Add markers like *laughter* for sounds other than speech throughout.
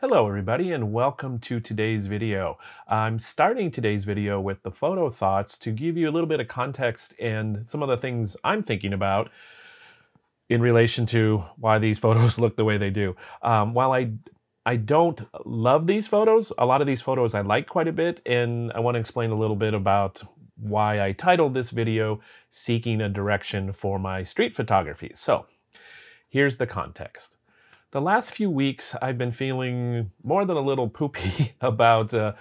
Hello everybody and welcome to today's video. I'm starting today's video with the photo thoughts to give you a little bit of context and some of the things I'm thinking about in relation to why these *laughs* photos look the way they do. Um, while I I don't love these photos, a lot of these photos I like quite a bit and I want to explain a little bit about why I titled this video Seeking a Direction for My Street Photography. So here's the context the last few weeks I've been feeling more than a little poopy *laughs* about uh,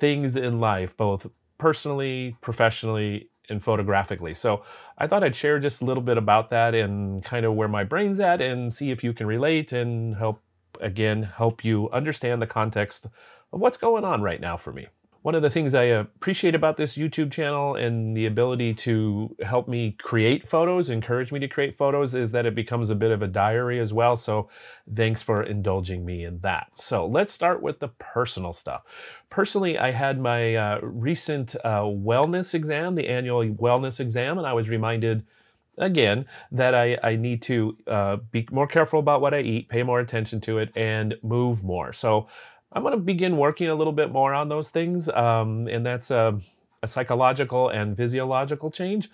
things in life, both personally, professionally, and photographically. So I thought I'd share just a little bit about that and kind of where my brain's at and see if you can relate and help, again, help you understand the context of what's going on right now for me. One of the things I appreciate about this YouTube channel and the ability to help me create photos, encourage me to create photos, is that it becomes a bit of a diary as well. So thanks for indulging me in that. So let's start with the personal stuff. Personally, I had my uh, recent uh, wellness exam, the annual wellness exam, and I was reminded again that I, I need to uh, be more careful about what I eat, pay more attention to it, and move more. So I'm going to begin working a little bit more on those things, um, and that's a, a, psychological and physiological change.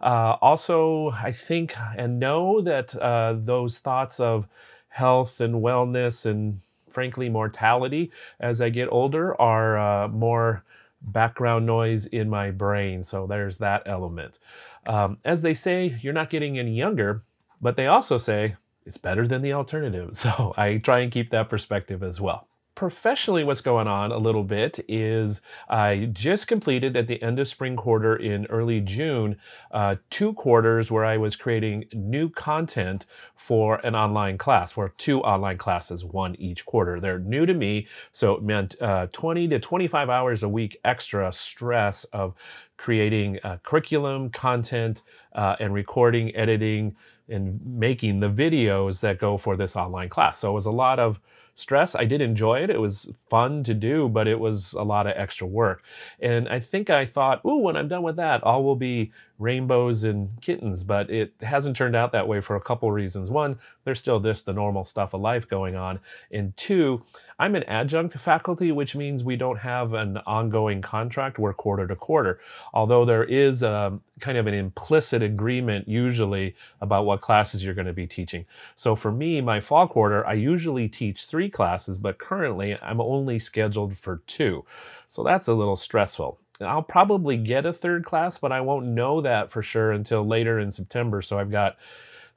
Uh, also, I think and know that uh, those thoughts of health and wellness and frankly mortality as I get older are uh, more background noise in my brain. So there's that element. Um, as they say, you're not getting any younger, but they also say it's better than the alternative. *laughs* So I try and keep that perspective as well professionally what's going on a little bit is I just completed at the end of spring quarter in early June uh, two quarters where I was creating new content for an online class, for two online classes, one each quarter. They're new to me, so it meant uh, 20 to 25 hours a week extra stress of creating uh, curriculum, content, uh, and recording, editing, and making the videos that go for this online class. So it was a lot of stress. I did enjoy it. It was fun to do, but it was a lot of extra work. And I think I thought, ooh, when I'm done with that, all will be rainbows and kittens, but it hasn't turned out that way for a couple reasons. One, there's still this, the normal stuff of life going on. And two, I'm an adjunct faculty, which means we don't have an ongoing contract. We're quarter to quarter. Although there is a, um, kind of an implicit agreement usually about what classes you're going to be teaching. So for me, my fall quarter, I usually teach three classes, but currently I'm only scheduled for two. So that's a little stressful. I'll probably get a third class, but I won't know that for sure until later in September. So I've got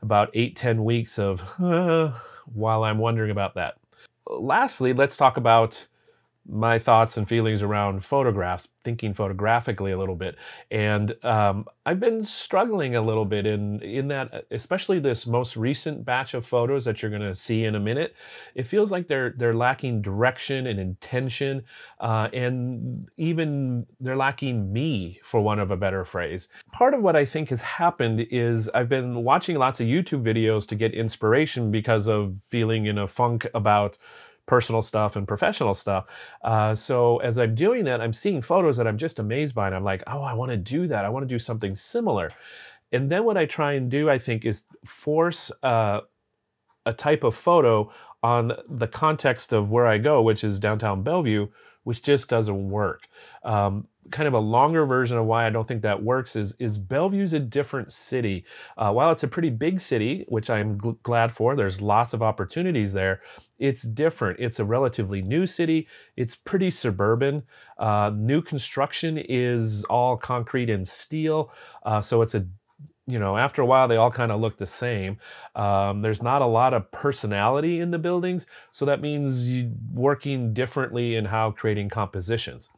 about eight, ten weeks of uh, *sighs* while I'm wondering about that. Lastly, let's talk about my thoughts and feelings around photographs, thinking photographically a little bit. And um, I've been struggling a little bit in, in that, especially this most recent batch of photos that you're going to see in a minute. It feels like they're, they're lacking direction and intention, uh, and even they're lacking me, for one of a better phrase. Part of what I think has happened is I've been watching lots of YouTube videos to get inspiration because of feeling in a funk about personal stuff and professional stuff. Uh, so as I'm doing that, I'm seeing photos that I'm just amazed by, and I'm like, oh, I want to do that. I want to do something similar. And then what I try and do, I think, is force uh, a type of photo on the context of where I go, which is downtown Bellevue, which just doesn't work. Um, kind of a longer version of why I don't think that works is, is Bellevue's a different city. Uh, while it's a pretty big city, which I'm gl glad for, there's lots of opportunities there, it's different. It's a relatively new city. It's pretty suburban. Uh, new construction is all concrete and steel. Uh, so it's a you know, after a while, they all kind of look the same. Um, there's not a lot of personality in the buildings, so that means working differently in how creating compositions.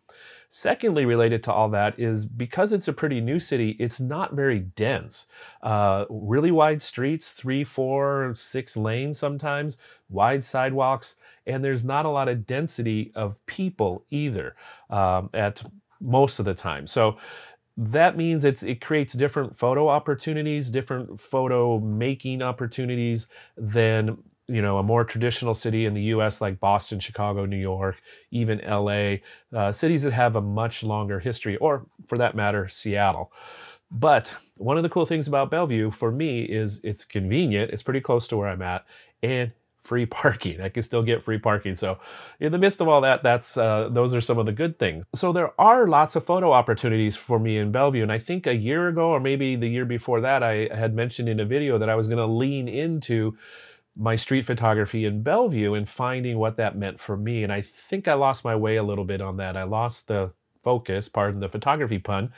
Secondly, related to all that is because it's a pretty new city, it's not very dense. Uh, really wide streets, three, four, six lanes sometimes, wide sidewalks, and there's not a lot of density of people either um, at most of the time. So that means it's, it creates different photo opportunities, different photo making opportunities than you know a more traditional city in the U.S. like Boston, Chicago, New York, even L.A. Uh, cities that have a much longer history, or for that matter, Seattle. But one of the cool things about Bellevue for me is it's convenient. It's pretty close to where I'm at, and free parking. I can still get free parking. So in the midst of all that, that's uh, those are some of the good things. So there are lots of photo opportunities for me in Bellevue. And I think a year ago, or maybe the year before that, I had mentioned in a video that I was going to lean into my street photography in Bellevue and finding what that meant for me. And I think I lost my way a little bit on that. I lost the focus, pardon the photography pun,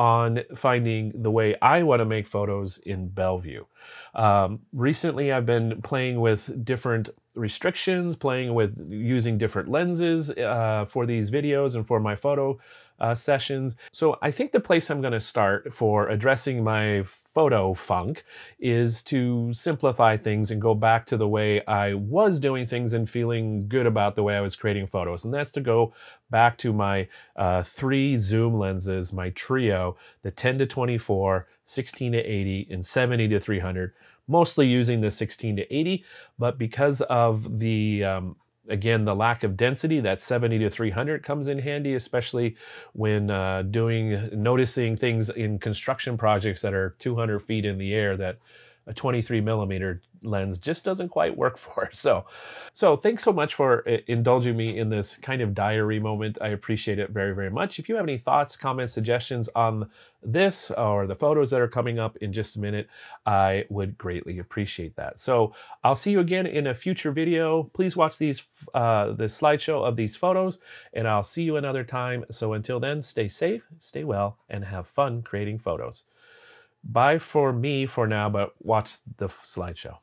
on finding the way I want to make photos in Bellevue. Um, recently, I've been playing with different restrictions, playing with using different lenses uh, for these videos and for my photo uh, sessions. So I think the place I'm going to start for addressing my photo funk is to simplify things and go back to the way I was doing things and feeling good about the way I was creating photos. And that's to go back to my uh, three zoom lenses, my trio, the 10 to 24, 16 to 80, and 70 to 300 mostly using the 16 to 80, but because of the um, again, the lack of density, that 70 to 300 comes in handy, especially when uh, doing, noticing things in construction projects that are 200 feet in the air that a 23 millimeter lens just doesn't quite work *laughs* for. So, so thanks so much for uh, indulging me in this kind of diary moment. I appreciate it very, very much. If you have any thoughts, comments, suggestions on this or the photos that are coming up in just a minute, I would greatly appreciate that. So I'll see you again in a future video. Please watch these, uh, the slideshow of these photos, and I'll see you another time. So until then, stay safe, stay well, and have fun creating photos. Bye for me for now, but watch the slideshow.